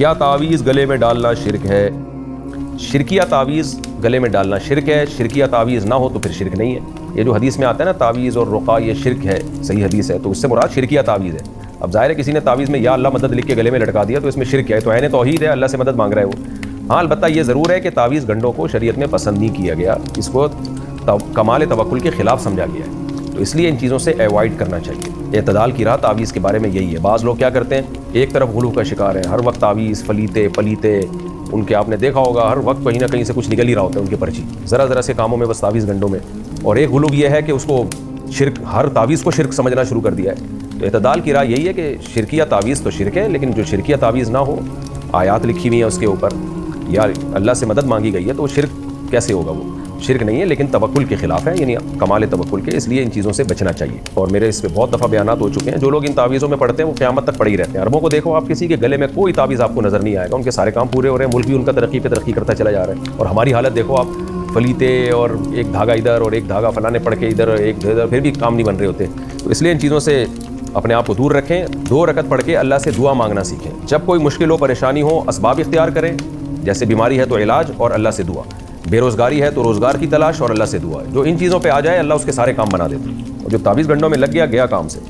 क्या तावीज़ गले में डालना शिरक है? शिरकिया तावीज़ गले में डालना शिरक है, शिरकिया तावीज़ ना हो तो फिर शिरक नहीं है। ये जो हदीस में आता है ना, तावीज़ और रुका, ये शिरक है, सही हदीस है तो उससे मुराद शिरकिया तावीज़ है। अब ज़ाहिर है किसी ने तावीज़ में या अल्लाह मदद लिख के गले में लटका दिया तो इसमें शिरक है? तो है तोहीद है, अल्लाह से मदद मांग रहा है वो। हाँ अलबत्त ये ज़रूर है कि तावीज़ गंडों को शरीयत में पसंद नहीं किया गया, इसको कमाल तवक्ल के ख़िलाफ़ समझा गया है। तो इसलिए इन चीज़ों से अवॉइड करना चाहिए। अतदाल की राह तावीज़ के बारे में यही है। बाज़ लोग क्या करते हैं? एक तरफ़ गुलू का शिकार है, हर वक्त तावीज़, फलीते, पलीते, उनके आपने देखा होगा, हर वक्त कहीं ना कहीं से कुछ निकल ही रहा होता है उनके पर्ची ज़रा ज़रा से कामों में बस तावीज़ गंडों में। और एक गुलूब यह है कि उसको शिरक, हर तावीज़ को शिरक समझना शुरू कर दिया है। तो अतदाल की राह यही है कि शिरकिया तावीज़ तो शिरक है, लेकिन जो शिरकिया तावीज़ ना हो, आयात लिखी हुई है उसके ऊपर, या अल्लाह से मदद मांगी गई है तो वो शिरक कैसे होगा वो? शिरक नहीं है, लेकिन तवक्ल के खिलाफ है, यानी कमाल तवक्ल के, इसलिए इन चीज़ों से बचना चाहिए। और मेरे इस पर बहुत दफ़ा बयान हो चुके हैं। जो लोग इन तावीज़ों में पढ़ते हैं, वो क्यामत तक ही रहते हैं। अरबों को देखो, आप किसी के गले में कोई तावीज़ आपको नज़र नहीं आएगा। उनके सारे काम पूरे हो रहे हैं, मुल्क भी उनका तरक्की पे तरक्की करता चला जा रहा है। और हमारी हालत देखो आप, फलीते और एक धागा इधर और एक धागा फलाने पड़ के इधर, एक इधर फिर भी काम नहीं बन रहे होते। तो इसलिए इन चीज़ों से अपने आप को दूर रखें, दो रकत पढ़ के अल्लाह से दुआ मांगना सीखें। जब कोई मुश्किल हो, परेशानी हो इसबाब इख्तियार करें। जैसे बीमारी है तो इलाज और अल्लाह से दुआ। बेरोज़गारी है तो रोज़गार की तलाश और अल्लाह से दुआ है। जो इन चीज़ों पर आ जाए, अल्लाह उसके सारे काम बना देते हैं। और जो ताबीस घंटों में लग गया गया काम से।